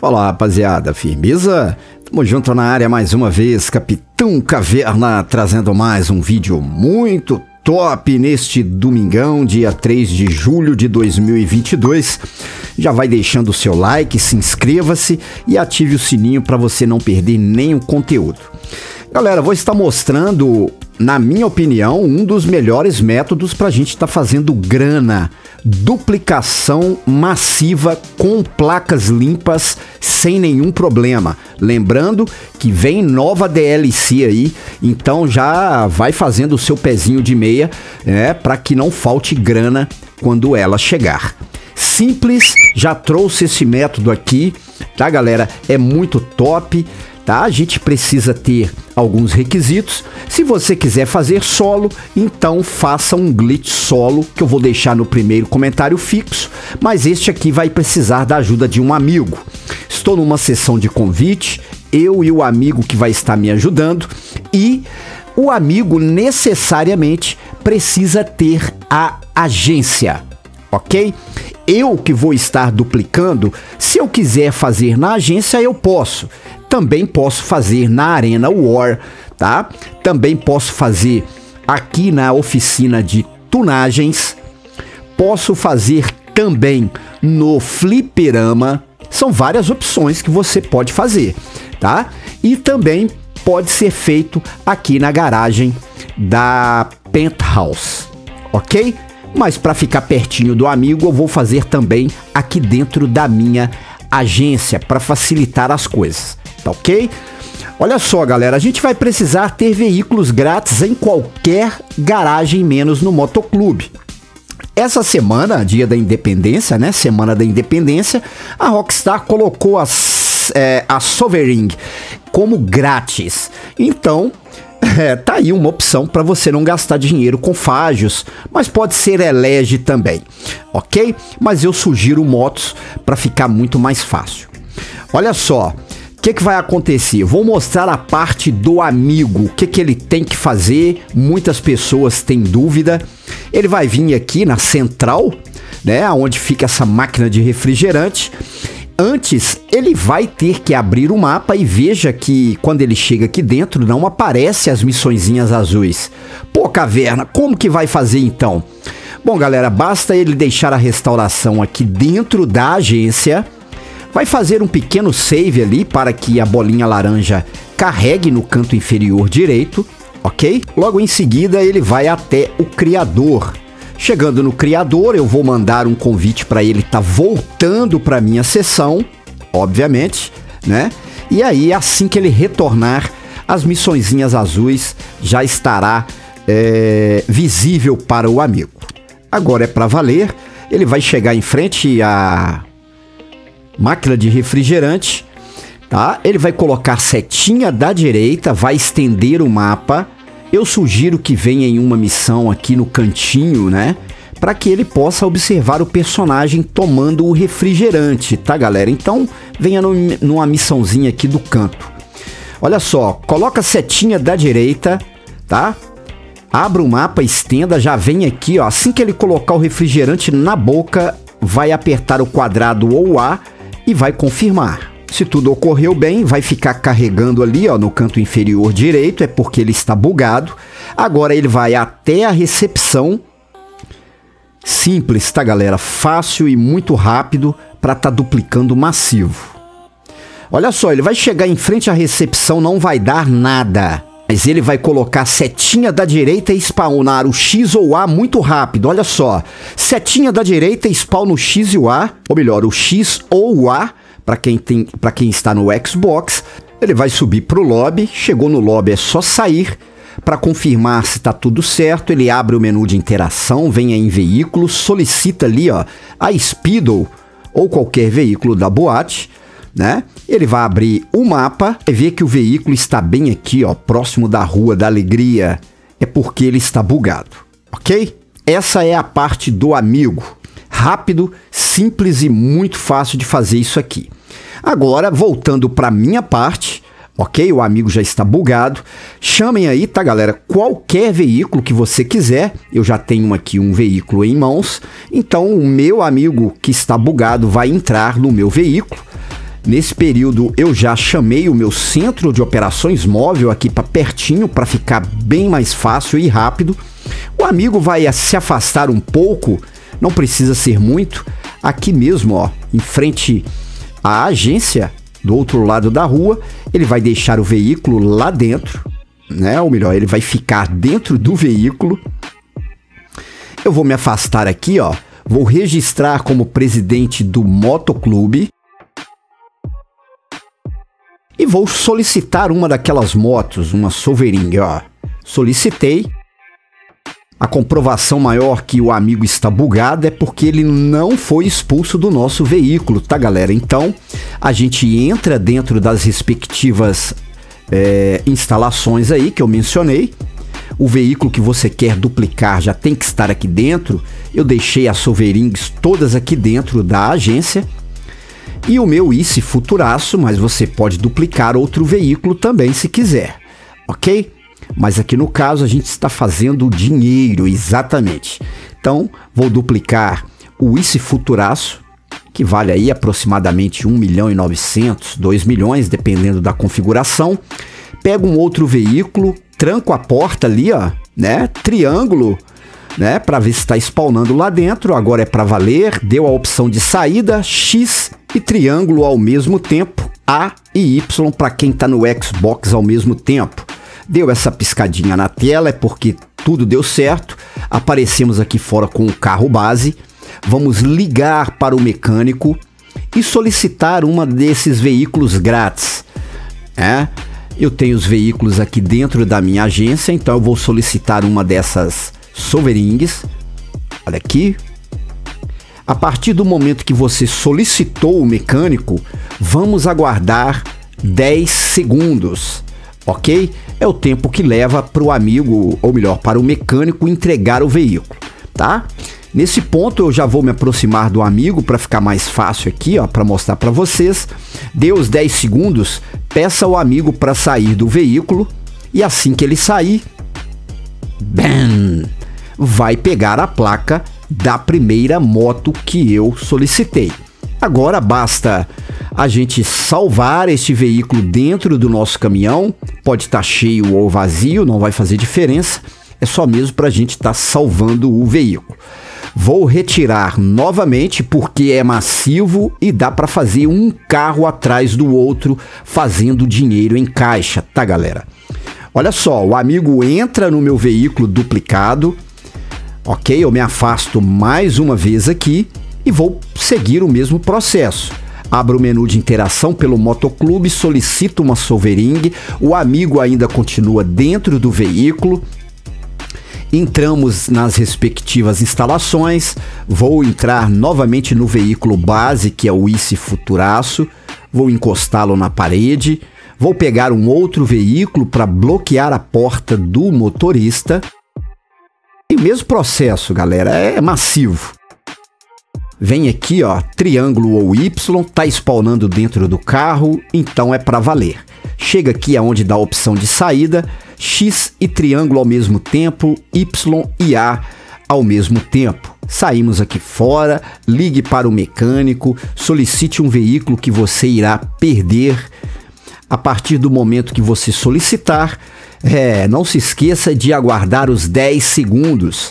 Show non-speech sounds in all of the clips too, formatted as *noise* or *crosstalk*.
Fala rapaziada, firmeza? Tamo junto na área mais uma vez, Capitão Caverna, trazendo mais um vídeo muito top neste domingão, dia 3 de julho de 2022. Já vai deixando o seu like, se inscreva-se e ative o sininho para você não perder nenhum conteúdo. Galera, vou estar mostrando, na minha opinião, um dos melhores métodos para a gente estar tá fazendo grana. Duplicação massiva com placas limpas sem nenhum problema. Lembrando que vem nova DLC aí, então já vai fazendo o seu pezinho de meia, é, para que não falte grana quando ela chegar. Simples, já trouxe esse método aqui, tá galera? É muito top tá? A gente precisa ter alguns requisitos. Se você quiser fazer solo, então faça um glitch solo que eu vou deixar no primeiro comentário fixo, mas este aqui vai precisar da ajuda de um amigo. Estou numa sessão de convite, eu e o amigo que vai estar me ajudando e o amigo necessariamente precisa ter a agência, ok? Eu que vou estar duplicando, se eu quiser fazer na agência, eu posso também posso fazer na Arena War, tá? Também posso fazer aqui na oficina de tunagens. Posso fazer também no fliperama. São várias opções que você pode fazer, tá? E também pode ser feito aqui na garagem da Penthouse, ok? Mas para ficar pertinho do amigo, eu vou fazer também aqui dentro da minha agência para facilitar as coisas tá ok? Olha só, galera, a gente vai precisar ter veículos grátis em qualquer garagem, menos no motoclube. Essa semana, dia da independência, né? Semana da independência, a Rockstar colocou a, é, a Sovereign como grátis. Então, *laughs* é, tá aí uma opção para você não gastar dinheiro com fágios, mas pode ser elege também, ok? Mas eu sugiro motos para ficar muito mais fácil. Olha só, o que, que vai acontecer? Vou mostrar a parte do amigo, o que, que ele tem que fazer. Muitas pessoas têm dúvida. Ele vai vir aqui na central, né, onde fica essa máquina de refrigerante. Antes, ele vai ter que abrir o mapa e veja que quando ele chega aqui dentro não aparece as missõezinhas azuis. Pô, caverna, como que vai fazer então? Bom, galera, basta ele deixar a restauração aqui dentro da agência vai fazer um pequeno save ali para que a bolinha laranja carregue no canto inferior direito, ok? Logo em seguida ele vai até o criador. Chegando no criador, eu vou mandar um convite para ele estar tá voltando para minha sessão, obviamente, né? E aí assim que ele retornar, as missõezinhas azuis já estará é, visível para o amigo. Agora é para valer. Ele vai chegar em frente a máquina de refrigerante, tá? Ele vai colocar setinha da direita, vai estender o mapa. Eu sugiro que venha em uma missão aqui no cantinho, né? Para que ele possa observar o personagem tomando o refrigerante, tá, galera? Então, venha no, numa missãozinha aqui do canto. Olha só, coloca a setinha da direita, tá? Abra o mapa, estenda, já vem aqui, ó. Assim que ele colocar o refrigerante na boca, vai apertar o quadrado ou A e vai confirmar. Se tudo ocorreu bem, vai ficar carregando ali ó, no canto inferior direito, é porque ele está bugado. Agora ele vai até a recepção. Simples, tá galera? Fácil e muito rápido para estar tá duplicando massivo. Olha só, ele vai chegar em frente à recepção, não vai dar nada. Mas ele vai colocar setinha da direita e spawnar o X ou A muito rápido. Olha só. Setinha da direita e spawn o X e o A. Ou melhor, o X ou o A. Para quem, tem, quem está no Xbox. Ele vai subir pro lobby. Chegou no lobby, é só sair. Para confirmar se está tudo certo, ele abre o menu de interação, vem em veículo, solicita ali ó, a Speedo ou qualquer veículo da boate, né? Ele vai abrir o mapa e ver que o veículo está bem aqui, ó, próximo da Rua da Alegria. É porque ele está bugado, ok? Essa é a parte do amigo. Rápido, simples e muito fácil de fazer isso aqui. Agora, voltando para minha parte, ok? O amigo já está bugado. Chamem aí, tá, galera? Qualquer veículo que você quiser. Eu já tenho aqui um veículo em mãos. Então, o meu amigo que está bugado vai entrar no meu veículo. Nesse período, eu já chamei o meu centro de operações móvel aqui para pertinho para ficar bem mais fácil e rápido. O amigo vai se afastar um pouco, não precisa ser muito. Aqui mesmo, ó, em frente à agência, do outro lado da rua, ele vai deixar o veículo lá dentro, né? Ou melhor, ele vai ficar dentro do veículo. Eu vou me afastar aqui, ó. Vou registrar como presidente do motoclube. E vou solicitar uma daquelas motos, uma Solvering, ó. Solicitei. A comprovação maior que o amigo está bugado é porque ele não foi expulso do nosso veículo, tá, galera? Então, a gente entra dentro das respectivas é, instalações aí que eu mencionei. O veículo que você quer duplicar já tem que estar aqui dentro. Eu deixei as Solverings todas aqui dentro da agência. E o meu ICE Futuraço, mas você pode duplicar outro veículo também se quiser, ok? Mas aqui no caso a gente está fazendo dinheiro, exatamente. Então, vou duplicar o ICE Futuraço, que vale aí aproximadamente 1 milhão e 900, 2 milhões, dependendo da configuração. Pego um outro veículo, tranco a porta ali, ó, né? Triângulo, né? Para ver se está spawnando lá dentro. Agora é para valer. Deu a opção de saída, X e triângulo ao mesmo tempo, A e Y para quem está no Xbox ao mesmo tempo. Deu essa piscadinha na tela, é porque tudo deu certo. Aparecemos aqui fora com o carro base. Vamos ligar para o mecânico e solicitar uma desses veículos grátis. É? Eu tenho os veículos aqui dentro da minha agência, então eu vou solicitar uma dessas Soverings. Olha aqui. A partir do momento que você solicitou o mecânico, vamos aguardar 10 segundos ok? É o tempo que leva para o amigo, ou melhor, para o mecânico entregar o veículo, tá? Nesse ponto eu já vou me aproximar do amigo para ficar mais fácil aqui, ó, para mostrar para vocês. Dê os 10 segundos, peça ao amigo para sair do veículo e assim que ele sair, bam, vai pegar a placa da primeira moto que eu solicitei. Agora basta a gente salvar este veículo dentro do nosso caminhão. Pode estar tá cheio ou vazio, não vai fazer diferença. É só mesmo para a gente estar tá salvando o veículo. Vou retirar novamente porque é massivo e dá para fazer um carro atrás do outro fazendo dinheiro em caixa, tá galera? Olha só, o amigo entra no meu veículo duplicado, ok? Eu me afasto mais uma vez aqui e vou seguir o mesmo processo. Abro o menu de interação pelo motoclube, solicito uma Solvering, o amigo ainda continua dentro do veículo. Entramos nas respectivas instalações, vou entrar novamente no veículo base, que é o ICE Futuraço, vou encostá-lo na parede, vou pegar um outro veículo para bloquear a porta do motorista. E mesmo processo, galera, é massivo. Vem aqui, ó, triângulo ou Y, tá spawnando dentro do carro, então é para valer. Chega aqui aonde dá a opção de saída, X e triângulo ao mesmo tempo, Y e A ao mesmo tempo. Saímos aqui fora, ligue para o mecânico, solicite um veículo que você irá perder. A partir do momento que você solicitar, é, não se esqueça de aguardar os 10 segundos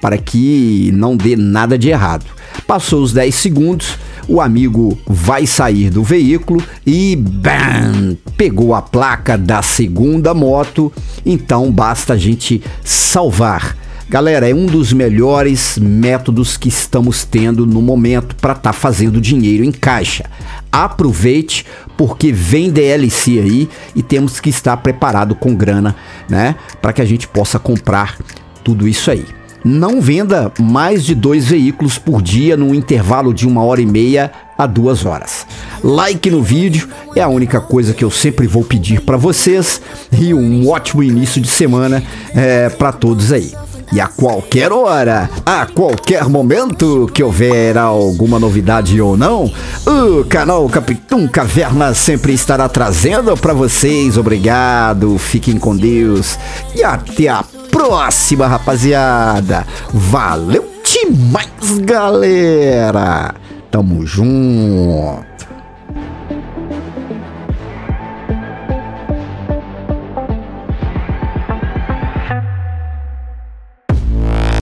para que não dê nada de errado. Passou os 10 segundos, o amigo vai sair do veículo e bam, pegou a placa da segunda moto. Então basta a gente salvar. Galera, é um dos melhores métodos que estamos tendo no momento para estar tá fazendo dinheiro em caixa. Aproveite porque vem DLC aí e temos que estar preparado com grana, né, para que a gente possa comprar tudo isso aí. Não venda mais de dois veículos por dia num intervalo de uma hora e meia a duas horas. Like no vídeo é a única coisa que eu sempre vou pedir para vocês e um ótimo início de semana é, para todos aí. E a qualquer hora, a qualquer momento que houver alguma novidade ou não, o canal Capitão Caverna sempre estará trazendo para vocês. Obrigado, fiquem com Deus e até a próxima, rapaziada. Valeu demais, galera. Tamo junto.